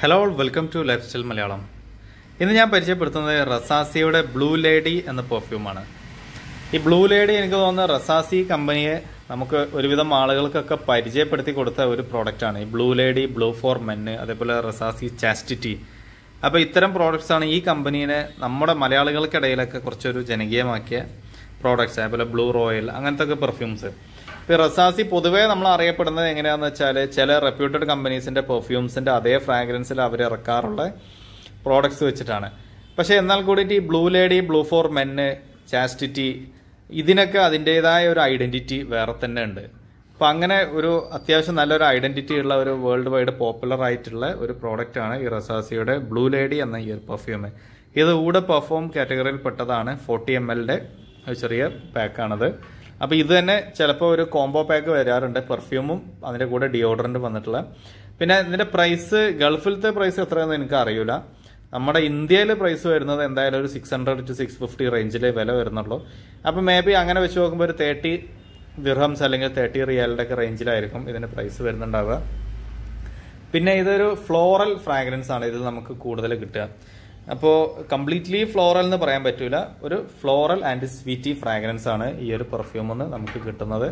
Hello welcome to life style Malayalam ഇന്ന് ഞാൻ പരിചയപ്പെടുത്തുന്നത് റസാസിയുടെ ബ്ലൂ ലേഡി എന്ന പെർഫ്യൂമാണ് ഈ ബ്ലൂ ലേഡി എനിക്ക് തോന്നുന്ന റസാസി കമ്പനിയെ നമുക്ക് ഒരുവിധം ആളുകൾക്കൊക്കെ പരിചയപ്പെടുത്തി കൊടുത്ത ഒരു പ്രോഡക്റ്റാണ് ഈ ബ്ലൂ ലേഡി ബ്ലൂ ഫോർ മെന്ന് അതേപോലെ റസാസി ചാസ്റ്റിറ്റി അപ്പോൾ ഇത്തരം പ്രോഡക്റ്റ്സാണ് ഈ കമ്പനീനെ നമ്മുടെ മലയാളികൾക്കിടയിലൊക്കെ കുറച്ചൊരു ജനകീയമാക്കിയ പ്രോഡക്റ്റ്സ് അതേപോലെ ബ്ലൂ റോയൽ അങ്ങനത്തെ ഒക്കെ പെർഫ്യൂംസ് റസാസി പൊതുവേ നമ്മൾ അറിയപ്പെടുന്നത് എങ്ങനെയാന്ന് വെച്ചാൽ ചില റെപ്യൂട്ടഡ് കമ്പനീസിന്റെ പെർഫ്യൂംസിന്റെ അതേ ഫ്രാഗ്രൻസിൽ അവർ ഇറക്കാറുള്ള പ്രോഡക്ട്സ് വെച്ചിട്ടാണ്. പക്ഷേ എന്നാൽ കൂടിയിട്ട് ഈ ബ്ലൂ ലേഡി ബ്ലൂ ഫോർ മെന്ന് ചാസ്റ്റിറ്റി ഇതിനൊക്കെ അതിന്റെതായ ഒരു ഐഡന്റിറ്റി വേറെ തന്നെ ഉണ്ട്. അപ്പം അങ്ങനെ ഒരു അത്യാവശ്യം നല്ലൊരു ഐഡന്റിറ്റി ഉള്ള ഒരു വേൾഡ് വൈഡ് പോപ്പുലർ ആയിട്ടുള്ള ഒരു പ്രോഡക്റ്റ് ആണ് ഈ റസാസിയുടെ ബ്ലൂ ലേഡി എന്ന ഈ ഒരു പെർഫ്യൂം ഇത് ഊടെ പെർഫോം കാറ്റഗറിയിൽ പെട്ടതാണ് ഫോർട്ടി എം എല്ലിന്റെ ചെറിയ പാക്കാണത് അപ്പോൾ ഇത് തന്നെ ചിലപ്പോൾ ഒരു കോംബോ പാക്ക് വരാറുണ്ട്. പെർഫ്യൂമും അതിന്റെ കൂടെ ഡിയോഡറന്റ് വന്നിട്ടുള്ള. പിന്നെ ഇതിന്റെ പ്രൈസ് ഗൾഫിലത്തെ പ്രൈസ് എത്രയെന്ന് എനിക്ക് അറിയില്ല നമ്മുടെ ഇന്ത്യയിൽ പ്രൈസ് വരുന്നത് എന്തായാലും ഒരു six hundred to six fifty റേഞ്ചിൽ വില വരുന്നുള്ളൂ. അപ്പോൾ മേ ബി അങ്ങനെ വെച്ച് നോക്കുമ്പോൾ ഒരു തേർട്ടി ദിർഹംസ് അല്ലെങ്കിൽ തേർട്ടി റിയാലിന്റെ ഒക്കെ റേഞ്ചിലായിരിക്കും ഇതിന് പ്രൈസ് വരുന്നുണ്ടാവുക. പിന്നെ ഇതൊരു ഫ്ലോറൽ ഫ്രാഗ്രൻസ് ആണ് ഇതിൽ നമുക്ക് കൂടുതൽ കിട്ടുക. അപ്പോൾ കംപ്ലീറ്റ്ലി ഫ്ലോറൽ എന്ന് പറയാൻ പറ്റൂല. ഒരു ഫ്ലോറൽ ആൻഡ് സ്വീറ്റി ഫ്രാഗ്രൻസ് ആണ് ഈ ഒരു പെർഫ്യൂം എന്ന് നമുക്ക് കിട്ടുന്നത്.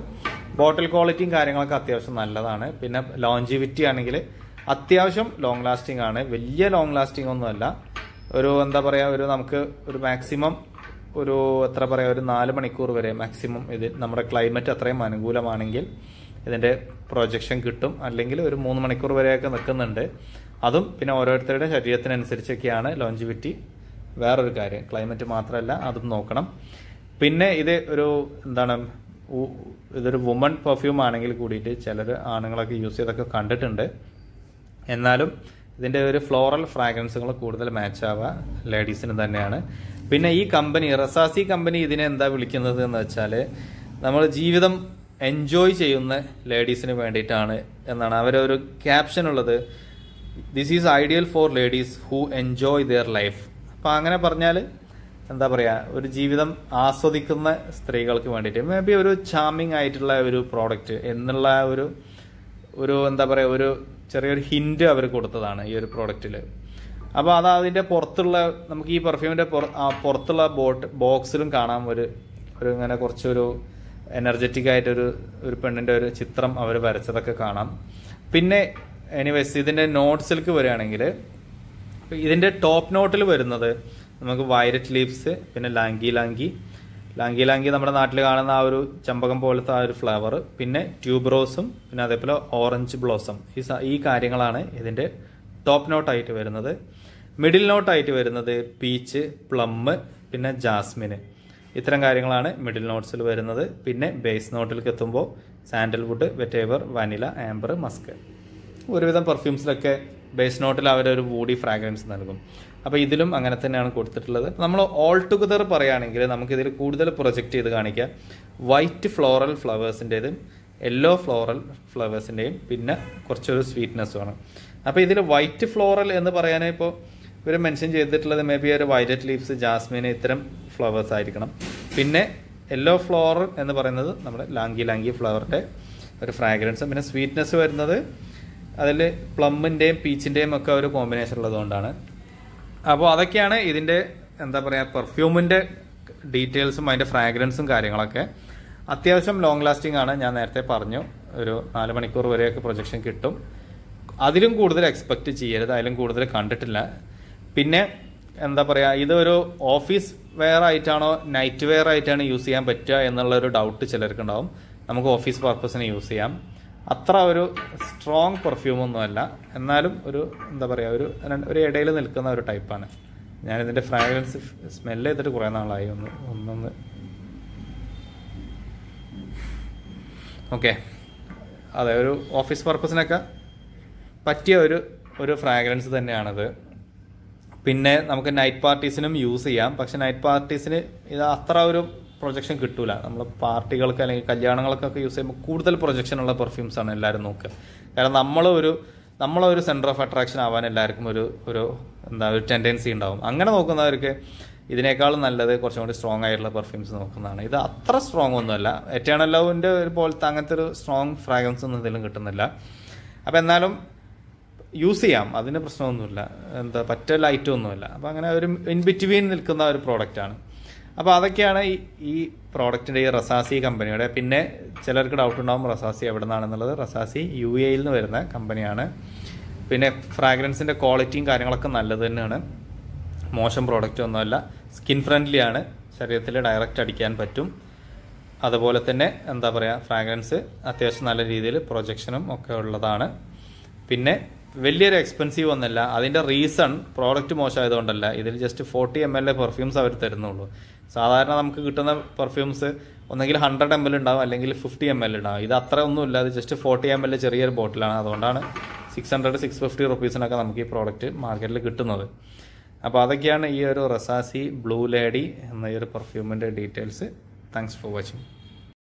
ബോട്ടിൽ ക്വാളിറ്റിയും കാര്യങ്ങളൊക്കെ അത്യാവശ്യം നല്ലതാണ്. പിന്നെ ലോഞ്ചിവിറ്റി ആണെങ്കിൽ അത്യാവശ്യം ലോങ് ലാസ്റ്റിംഗ് ആണ്. വലിയ ലോങ് ലാസ്റ്റിംഗ് ഒന്നുമല്ല. ഒരു എന്താ പറയുക ഒരു നമുക്ക് ഒരു മാക്സിമം ഒരു എത്ര പറയുക ഒരു നാല് മണിക്കൂർ വരെ മാക്സിമം ഇത് നമ്മുടെ ക്ലൈമറ്റ് അത്രയും അനുകൂലമാണെങ്കിൽ ഇതിന്റെ പ്രൊജക്ഷൻ കിട്ടും. അല്ലെങ്കിൽ ഒരു മൂന്ന് മണിക്കൂർ വരെയൊക്കെ നിൽക്കുന്നുണ്ട്. അതും പിന്നെ ഓരോരുത്തരുടെ ശരീരത്തിനനുസരിച്ചൊക്കെയാണ് ലോഞ്ചിവിറ്റി വേറൊരു കാര്യം ക്ലൈമറ്റ് മാത്രമല്ല അതും നോക്കണം. പിന്നെ ഇത് ഒരു എന്താണ് ഇതൊരു വുമൺ പെർഫ്യൂം ആണെങ്കിൽ കൂടിയിട്ട് ചിലർ ആണുങ്ങളൊക്കെ യൂസ് ചെയ്തൊക്കെ കണ്ടിട്ടുണ്ട്. എന്നാലും ഇതിന്റെ ഒരു ഫ്ലോറൽ ഫ്രാഗ്രൻസുകൾ കൂടുതൽ മാച്ച് ആവുക ലേഡീസിന് തന്നെയാണ്. പിന്നെ ഈ കമ്പനി റസാസി കമ്പനി ഇതിനെ എന്താ വിളിക്കുന്നത് എന്ന് വെച്ചാൽ നമ്മൾ ജീവിതം എൻജോയ് ചെയ്യുന്ന ലേഡീസിന് വേണ്ടിയിട്ടാണ് എന്നാണ്. അവരൊരു ക്യാപ്ഷൻ ഉള്ളത് this is ideal for ladies who enjoy their life അപ്പം അങ്ങനെ പറഞ്ഞാൽ എന്താ പറയുക ഒരു ജീവിതം ആസ്വദിക്കുന്ന സ്ത്രീകൾക്ക് വേണ്ടിയിട്ട് മേ ബി ഒരു ചാമിങ് ആയിട്ടുള്ള ഒരു പ്രോഡക്റ്റ് എന്നുള്ള ഒരു ഒരു എന്താ പറയുക ഒരു ചെറിയൊരു ഹിന്റ് അവർ കൊടുത്തതാണ് ഈ ഒരു പ്രോഡക്റ്റിൽ അപ്പോൾ അത് അതിന്റെ പുറത്തുള്ള നമുക്ക് ഈ പെർഫ്യൂമിന്റെ പുറത്തുള്ള ബോട്ട് ബോക്സിലും കാണാം. ഒരു ഒരു ഇങ്ങനെ കുറച്ചൊരു എനർജറ്റിക് ആയിട്ടൊരു ഒരു പെണ്ണിന്റെ ഒരു ചിത്രം അവർ വരച്ചതൊക്കെ കാണാം. പിന്നെ എനിവേസ് ഇതിന്റെ നോട്ട്സിലേക്ക് വരികയാണെങ്കിൽ ഇതിന്റെ ടോപ്പ് നോട്ടിൽ വരുന്നത് നമുക്ക് വയലറ്റ് ലീവ്സ് പിന്നെ ലാങ്കി ലാങ്കി ലാങ്കി ലാങ്കി നമ്മുടെ നാട്ടിൽ കാണുന്ന ആ ഒരു ചമ്പകം പോലത്തെ ആ ഒരു ഫ്ലവർ പിന്നെ ട്യൂബ് റോസും പിന്നെ അതേപോലെ ഓറഞ്ച് ബ്ലോസം ഈ ഈ കാര്യങ്ങളാണ് ഇതിന്റെ ടോപ്പ് നോട്ടായിട്ട് വരുന്നത്. മിഡിൽ നോട്ടായിട്ട് വരുന്നത് പീച്ച് പ്ലം പിന്നെ ജാസ്മിന് ഇത്തരം കാര്യങ്ങളാണ് മിഡിൽ നോട്ട്സിൽ വരുന്നത്. പിന്നെ ബേസ് നോട്ടിലേക്ക് എത്തുമ്പോൾ sandalwood vetiver vanilla amber musk ഒരുവിധം പെർഫ്യൂംസിലൊക്കെ ബേസ് നോട്ടിൽ അവരൊരു വൂഡി ഫ്രാഗ്രൻസ് നൽകും. അപ്പോൾ ഇതിലും അങ്ങനെ തന്നെയാണ് കൊടുത്തിട്ടുള്ളത്. നമ്മൾ ഓൾ ടുഗദർ പറയുകയാണെങ്കിൽ നമുക്കിതിൽ കൂടുതൽ പ്രൊജക്റ്റ് ചെയ്ത് കാണിക്കാം. വൈറ്റ് ഫ്ലോറൽ ഫ്ലവേഴ്സിന്റെതും യെല്ലോ ഫ്ലോറൽ ഫ്ലവേഴ്സിന്റെയും പിന്നെ കുറച്ചൊരു സ്വീറ്റ്നെസ്സുമാണ് അപ്പോൾ ഇതിൽ വൈറ്റ് ഫ്ലോറൽ എന്ന് പറയാനേ ഇപ്പോൾ ഇവർ മെൻഷൻ ചെയ്തിട്ടുള്ളത് മേ ബി ഒരു വയലറ്റ് ലീവ്സ് ജാസ്മിന് ഇത്തരം ഫ്ലവേഴ്സ് ആയിരിക്കണം. പിന്നെ യെല്ലോ ഫ്ലോറൽ എന്ന് പറയുന്നത് നമ്മുടെ ലാങ്കി ലാങ്കി ഫ്ലവറിന്റെ ഒരു ഫ്രാഗ്രൻസ് പിന്നെ സ്വീറ്റ്നെസ് വരുന്നത് അതിൽ പ്ലമ്മിന്റെയും പീച്ചിന്റെയും ഒക്കെ ഒരു കോമ്പിനേഷൻ ഉള്ളതുകൊണ്ടാണ്. അപ്പോൾ അതൊക്കെയാണ് ഇതിന്റെ എന്താ പറയുക പെർഫ്യൂമിന്റെ ഡീറ്റെയിൽസും അതിന്റെ ഫ്രാഗ്രൻസും കാര്യങ്ങളൊക്കെ. അത്യാവശ്യം ലോങ് ലാസ്റ്റിംഗ് ആണ് ഞാൻ നേരത്തെ പറഞ്ഞു. ഒരു നാല് മണിക്കൂർ വരെയൊക്കെ പ്രൊജക്ഷൻ കിട്ടും. അതിലും കൂടുതൽ എക്സ്പെക്റ്റ് ചെയ്യരുത് അതിലും കൂടുതൽ കണ്ടിട്ടില്ല. പിന്നെ എന്താ പറയുക ഇതൊരു ഓഫീസ് വെയർ ആയിട്ടാണോ നൈറ്റ് വെയർ ആയിട്ടാണ് യൂസ് ചെയ്യാൻ പറ്റുക എന്നുള്ളൊരു ഡൗട്ട് ചിലർക്കുണ്ടാവും. നമുക്ക് ഓഫീസ് പർപ്പസിന് യൂസ് ചെയ്യാം. അത്ര ഒരു സ്ട്രോങ് പെർഫ്യൂമൊന്നുമല്ല എന്നാലും ഒരു എന്താ പറയുക ഒരു ഒരു ഇടയിൽ നിൽക്കുന്ന ഒരു ടൈപ്പാണ് ഞാനിതിന്റെ ഫ്രാഗ്രൻസ് സ്മെല്ല് ചെയ്തിട്ട് കുറേ നാളായി. ഒന്ന് ഒന്നൊന്ന്. ഓക്കെ അതെ ഒരു ഓഫീസ് പർപ്പസിനൊക്കെ പറ്റിയ ഒരു ഒരു ഫ്രാഗ്രൻസ് തന്നെയാണത്. പിന്നെ നമുക്ക് നൈറ്റ് പാർട്ടീസിനും യൂസ് ചെയ്യാം. പക്ഷെ നൈറ്റ് പാർട്ടീസിന് ഇത് അത്ര ഒരു പ്രൊജക്ഷൻ കിട്ടൂല. നമ്മൾ പാർട്ടികൾക്ക് അല്ലെങ്കിൽ കല്യാണങ്ങൾക്കൊക്കെ യൂസ് ചെയ്യുമ്പോൾ കൂടുതൽ പെർഫ്യൂംസ് ആണ് എല്ലാവരും നോക്കുക. കാരണം നമ്മളൊരു നമ്മളൊരു സെന്റർ ഓഫ് അട്രാക്ഷൻ ആവാൻ എല്ലാവർക്കും ഒരു ഒരു എന്താ ഒരു ടെൻഡൻസി ഉണ്ടാവും. അങ്ങനെ നോക്കുന്നവർക്ക് ഇതിനേക്കാളും നല്ലത് കുറച്ചും കൂടി സ്ട്രോങ് ആയിട്ടുള്ള പെർഫ്യൂംസ് നോക്കുന്നതാണ്. ഇത് അത്ര സ്ട്രോങ് ഒന്നുമല്ല. എറ്റേണൽ ലവിന്റെ ഒരു പോലത്തെ അങ്ങനത്തെ ഒരു സ്ട്രോങ് ഫ്രാഗ്രൻസ് ഒന്നും ഇതിലും കിട്ടുന്നില്ല. അപ്പോൾ എന്നാലും യൂസ് ചെയ്യാം. അതിന് പ്രശ്നമൊന്നുമില്ല. എന്താ പറ്റ ലൈറ്റ് ഒന്നുമില്ല. അപ്പോൾ അങ്ങനെ ഒരു ഇൻ ബിറ്റ്വീൻ നിൽക്കുന്ന ഒരു പ്രോഡക്റ്റാണ് അപ്പോൾ അതൊക്കെയാണ് ഈ ഈ പ്രോഡക്റ്റിന്റെ ഈ റസാസി കമ്പനിയുടെ പിന്നെ ചിലർക്ക് ഡൗട്ട് ഉണ്ടാവും റസാസി എവിടെ നിന്നാണെന്നുള്ളത് റസാസി യു എയിൽ നിന്ന് വരുന്ന കമ്പനിയാണ് പിന്നെ ഫ്രാഗ്രൻസിന്റെ ക്വാളിറ്റിയും കാര്യങ്ങളൊക്കെ നല്ലത് തന്നെയാണ്. മോശം പ്രോഡക്റ്റ് ഒന്നുമല്ല. സ്കിൻ ഫ്രണ്ട്ലി ആണ് ശരീരത്തിൽ ഡയറക്റ്റ് അടിക്കാൻ പറ്റും. അതുപോലെ തന്നെ എന്താ പറയുക ഫ്രാഗ്രൻസ് അത്യാവശ്യം നല്ല രീതിയിൽ പ്രൊജക്ഷനും ഒക്കെ ഉള്ളതാണ്. പിന്നെ വലിയൊരു എക്സ്പെൻസീവ് ഒന്നല്ല. അതിന്റെ റീസൺ പ്രോഡക്റ്റ് മോശമായതുകൊണ്ടല്ല. ഇതിൽ just forty M L a perfumes അവർ തരുന്നുള്ളൂ. സാധാരണ നമുക്ക് കിട്ടുന്ന പെർഫ്യൂംസ് ഒന്നെങ്കിൽ ഹൺഡ്രഡ് എം എൽ ഉണ്ടാവും അല്ലെങ്കിൽ ഫിഫ്റ്റി എം എൽ ഉണ്ടാവും. ഇത് അത്ര ഒന്നുമില്ല. അത് ജസ്റ്റ് ഫോർട്ടി എം എൽ ചെറിയൊരു ബോട്ടിലാണ് അതുകൊണ്ടാണ് സിക്സ് ഹൺഡ്രഡ് സിക്സ് ഫിഫ്റ്റി റുപ്പീസിനൊക്കെ നമുക്ക് ഈ പ്രോഡക്റ്റ് മാർക്കറ്റിൽ കിട്ടുന്നത്. അപ്പോൾ അതൊക്കെയാണ് ഈ ഒരു റസാസി ബ്ലൂ ലേഡി എന്ന ഈ ഒരു പെർഫ്യൂമിന്റെ ഡീറ്റെയിൽസ് താങ്ക്സ് ഫോർ വാച്ചിങ്